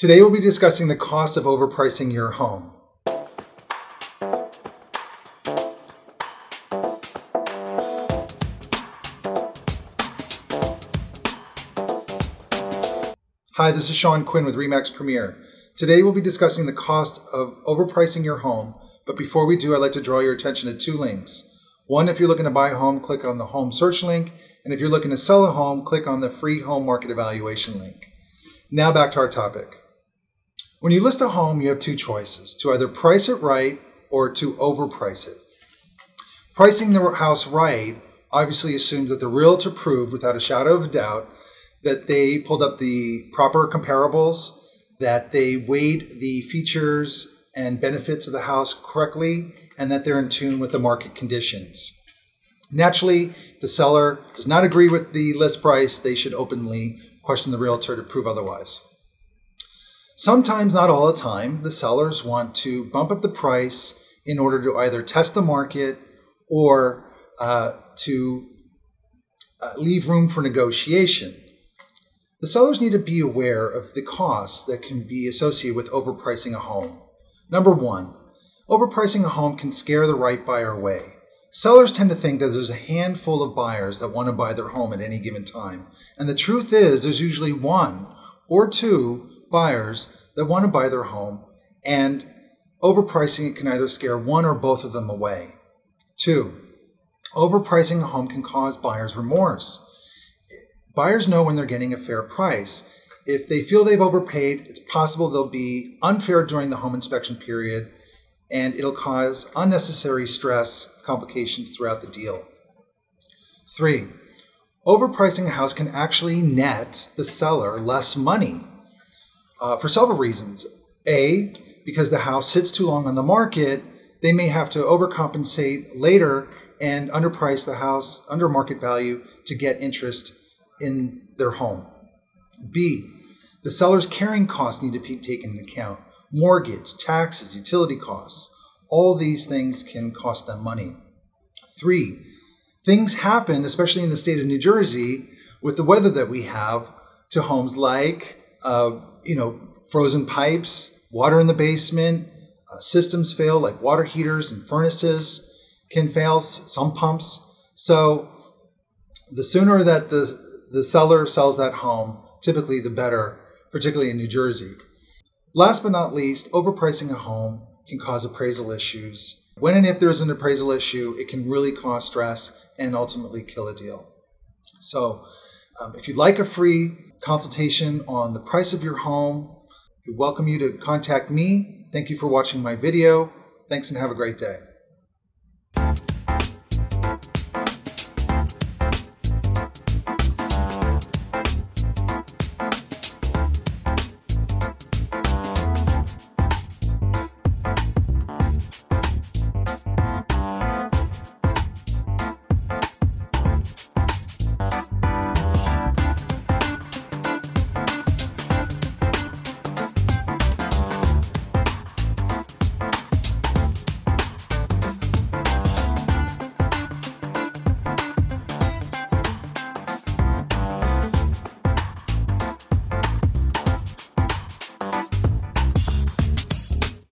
Today we'll be discussing the cost of overpricing your home. Hi, this is Sean Quinn with RE/MAX Premier. Today we'll be discussing the cost of overpricing your home, but before we do, I'd like to draw your attention to two links. One, if you're looking to buy a home, click on the home search link, and if you're looking to sell a home, click on the free home market evaluation link. Now back to our topic. When you list a home, you have two choices to either price it right or to overprice it. Pricing the house right obviously assumes that the realtor proved without a shadow of a doubt that they pulled up the proper comparables, that they weighed the features and benefits of the house correctly, and that they're in tune with the market conditions. Naturally, the seller does not agree with the list price, they should openly question the realtor to prove otherwise. Sometimes, not all the time, the sellers want to bump up the price in order to either test the market or uh, to uh, leave room for negotiation. The sellers need to be aware of the costs that can be associated with overpricing a home. Number one, overpricing a home can scare the right buyer away. Sellers tend to think that there's a handful of buyers that want to buy their home at any given time. And the truth is, there's usually one or two buyers that want to buy their home, and overpricing it can either scare one or both of them away. Two, overpricing a home can cause buyers remorse. Buyers know when they're getting a fair price. If they feel they've overpaid, it's possible they'll be unfair during the home inspection period and it'll cause unnecessary stress complications throughout the deal. Three, overpricing a house can actually net the seller less money uh, for several reasons. A, because the house sits too long on the market, they may have to overcompensate later and underprice the house under market value to get interest in their home. B, the seller's carrying costs need to be taken into account. Mortgage, taxes, utility costs, all these things can cost them money. Three, things happen, especially in the state of New Jersey, with the weather that we have, to homes like uh, you know, frozen pipes, water in the basement, uh, systems fail like water heaters and furnaces can fail, sump pumps. So the sooner that the, the seller sells that home, typically the better, particularly in New Jersey. Last but not least, overpricing a home can cause appraisal issues. When and if there's an appraisal issue, it can really cause stress and ultimately kill a deal. So, um, if you'd like a free consultation on the price of your home. We welcome you to contact me. Thank you for watching my video. Thanks and have a great day.